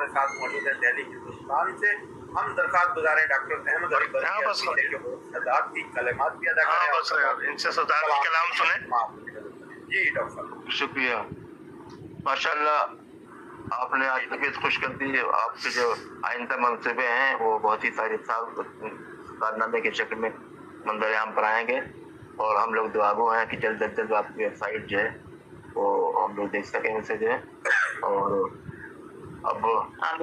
ہمارے ساتھ موجود ہے دہلی ہندوستان سے۔ ہم درخواست گزارے ڈاکٹر احمد علی ہاں، صدات کی کلمات بھی ادا ہاں کریں بس ان سے صدار کے کلام سنیں۔ جی ڈاکٹر شکریہ۔ ماشاء اللہ آپ نے آج طبیعت خوش کر دی۔ آپ کے جو آئندہ منصوبے ہیں وہ بہت ہی ساری سال کارنامے کے شکل میں منظر عام پر آئیں گے۔ اور ہم لوگ دعا گو ہیں کہ جلد از جلد آپ کی ویب سائٹ جو ہے وہ ہم لوگ دیکھ سکیں اسے جو ہے۔ اور اب ہاں۔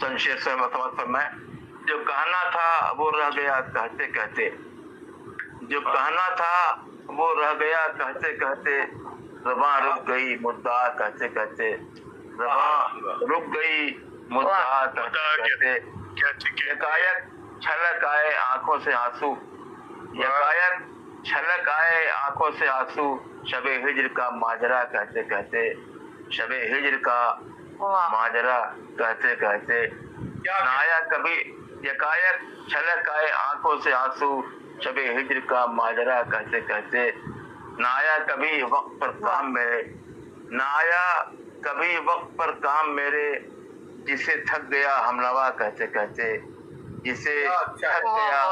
چند شیر سے متمت فرمائیں۔ جو کہنا تھا، وہ رہ گیا کہتے کہتے۔ جو کہنا تھا، وہ رہ گیا کہتے کہتے۔ زباں رک گئی، مدعا کہتے کہتے۔ زباں رک گئی، مدعا کہتے کہتے۔ کیا چھلک آئے آنکھوں سے آنسو۔ یکایک چھلک آئے آنکھوں سے آنسو۔ شب ہجر کا ماجرا کہتے کہتے۔ شب ہجر کا ماجرا کہتے کہتے آیا کبھی یکایک چھلک آئے آنکھوں سے آنسو شب ہجر کا ماجرا کہتے کہتے نہ آیا کبھی وقت پر کام میرے نہ آیا کبھی وقت پر کام میرے جسے تھک گیا ہم نوا کہتے کہتے جسے اچھا۔ تھک گیا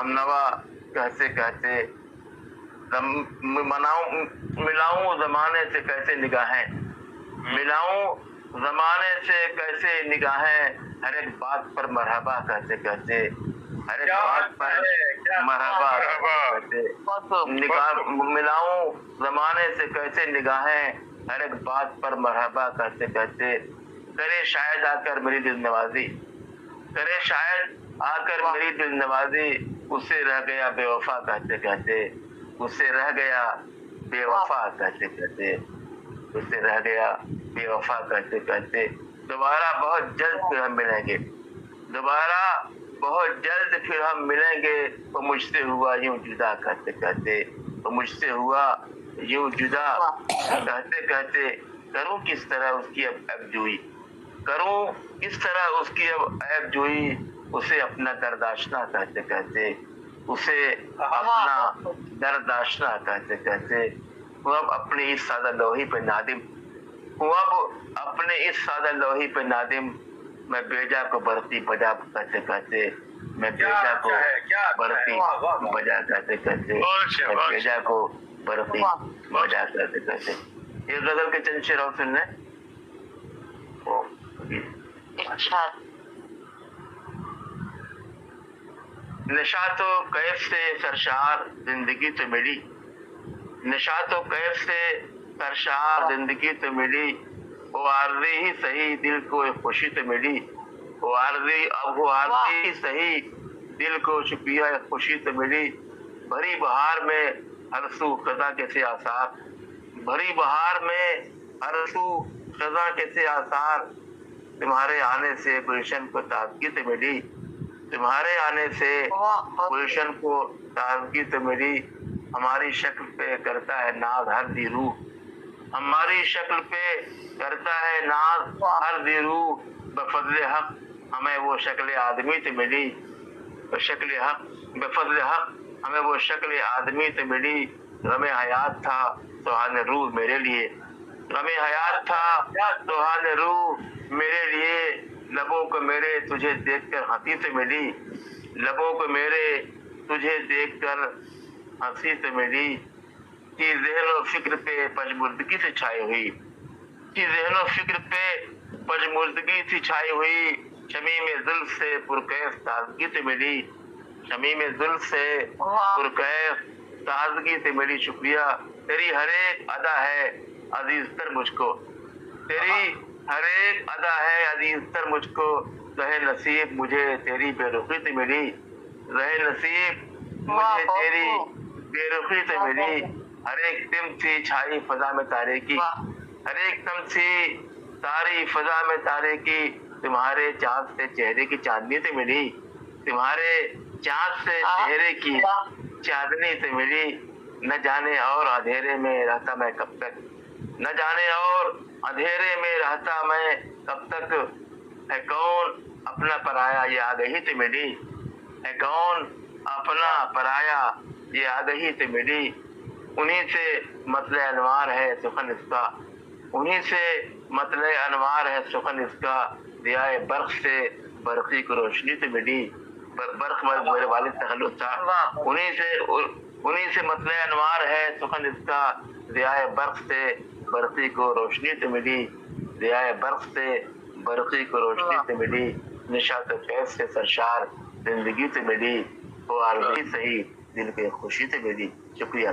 ہم نوا کہتے کہتے۔ مناؤں ملاؤں زمانے سے کیسے نگاہیں؟ ملاؤں زمانے سے کیسے نگاہیں ہر ایک بات پر مرحبا کہتے کہتے ہر ایک بات پر مرحبا۔ کہتے نگاہ ملاؤں زمانے سے کیسے نگاہیں ہر ایک بات پر مرحبا کہتے کہتے۔ کرے شاید آ کر میری دل نوازی۔ کرے شاید آ کر میری دل نوازی۔ اسے رہ گیا بے وفا کہتے کہتے۔ اسے رہ گیا بے وفا کہتے کہتے۔ اسے رہ گیا بے وفا کہتے کہتے دوبارہ بہت جلد پھر ہم ملیں گے۔ دوبارہ بہت جلد پھر ہم ملیں گے وہ مجھ سے ہوا یوں جدا کہتے کہتے وہ مجھ سے ہوا یوں جدا کہتے کہتے کروں کس طرح اس کی اب اب جوئی؟ کروں کس طرح اس کی اب عیب جوئی؟ اسے اپنا درداشنا کہتے کہتے اسے اپنا درداشنا کہتے کہتے وہ اب اپنی اس سادہ لوہی پہ نادم اب اپنے اس سادہ لوہی پہ نادم میں بیجا کو برتی بجا کہتے کہتے میں بیجا کو اچھا اچھا برتی۔ بجا کہتے کہتے اچھا، میں بیجا کو برتی بجا کہتے کہتے۔ یہ غزل کے چند شعر اور سننے او، نشات و کیف سے سرشار زندگی تو ملی۔ نشات و کیف سے سرشار زندگی تو ملی، وہ عارضی ہی صحیح دل کو ایک خوشی تو ملی۔ وہ عارضی اب وہ عارضی ہی صحیح دل کو شکریہ ایک خوشی تو ملی۔ بھری بہار میں ہر سو خزاں کیسے آثار؟ بھری بہار میں ہر سو خزاں کیسے آثار؟ تمہارے آنے سے گلشن کو تازگی تو ملی۔ تمہارے آنے سے گلشن کو تازگی تو ملی۔ ہماری شکل پہ کرتا ہے ناز ہر دی روح۔ ہماری شکل پہ کرتا ہے ناز، ہر دی روح بفضل حق ہمیں وہ شکل آدمی تو ملی۔ بشکل حق، بفضل حق ہمیں وہ شکل آدمی تو ملی۔ غم حیات تھا سہان روح میرے لیے۔ غم حیات تھا سہان روح میرے لیے۔ لبوں کو میرے تجھے دیکھ کر ہنسی سے ملی۔ لبوں کو میرے تجھے دیکھ کر ہنسی سے ملی۔ کہ ذہن و فکر پہ پجمردگی سے چھائی ہوئی۔ کہ ذہن و فکر پہ پجمردگی سے چھائی ہوئی شمیم زلف سے پرکیف تازگی سے ملی۔ شمیم زلف سے پرکیف تازگی سے ملی۔ شکریہ۔ تیری ہر ایک ادا ہے عزیز تر مجھ کو۔ تیری ہر ایک ادا ہے عزیز تر مجھ کو۔ رہے نصیب مجھے تیری بے رخی سے ملی۔ رہے نصیب مجھے تیری بے رخی سے ملی۔ ہر ایک دم تھی چھائی فضا میں تارے کی۔ ہر ایک دم تھی ساری فضا میں تارے کی۔ تمہارے چاند سے چہرے کی چاندنی سے ملی۔ تمہارے چاند سے چہرے کی چاندنی سے ملی۔ نہ جانے اور اندھیرے میں رہتا میں کب تک۔ نہ جانے اور اندھیرے میں رہتا میں کب تک۔ ہے کون اپنا پرایا یہ آگہی سے ملی۔ ہے کون اپنا پرایا یہ آگہی سے ملی۔ انہیں سے مطلع انوار ہے سخن اس کا۔ انہی سے مطلع انوار ہے سخن اس کا۔ ضیاء برق سے برقی کو روشنی تو ملی۔ بر- برق میرے والد تخلص تھا۔ انہی سے انہی سے مطلع انوار ہے سخن اس کا۔ ضیاء برق سے برقی کو روشنی تو ملی۔ ضیاء برق سے برقی کو روشنی تو ملی۔ نشات و فیض سے سرشار زندگی تو ملی۔ وہ عالمی صحیح دل کے خوشی تو ملی۔ شکریہ